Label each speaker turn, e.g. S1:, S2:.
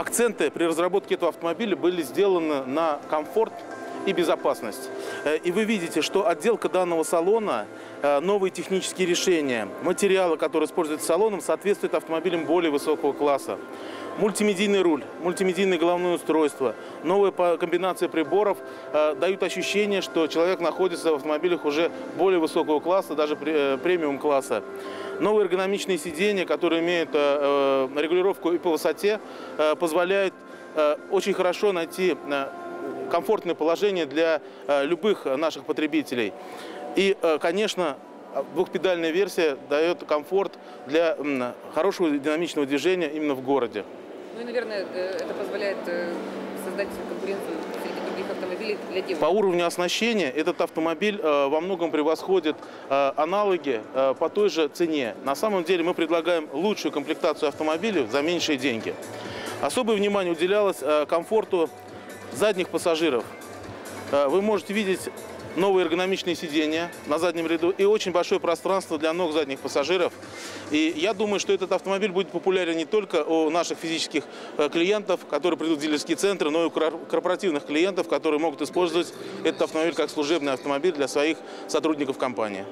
S1: акценты при разработке этого автомобиля были сделаны на комфорт и безопасность. Э, И вы видите, что отделка данного салона, э, новые технические решения, материалы, которые используются салоном, соответствуют автомобилям более высокого класса. Мультимедийный руль, мультимедийное головное устройство, новая комбинация приборов э, дают ощущение, что человек находится в автомобилях уже более высокого класса, даже э, премиум класса. Новые эргономичные сиденья, которые имеют э, э, регулировку и по высоте, э, позволяют э, очень хорошо найти э, комфортное положение для э, любых наших потребителей. И, э, конечно, двухпедальная версия дает комфорт для хорошего динамичного движения именно в городе.
S2: Ну и, наверное, э, это позволяет создать конкуренцию среди других автомобилей для девушек.
S1: По уровню оснащения этот автомобиль э, во многом превосходит э, аналоги э, по той же цене. На самом деле мы предлагаем лучшую комплектацию автомобилей за меньшие деньги. Особое внимание уделялось комфорту задних пассажиров. Э, Вы можете видеть новые эргономичные сиденья на заднем ряду и очень большое пространство для ног задних пассажиров. И я думаю, что этот автомобиль будет популярен не только у наших физических э, клиентов, которые придут в дилерские центры, но и у кор- корпоративных клиентов, которые могут использовать этот автомобиль как служебный автомобиль для своих сотрудников компании.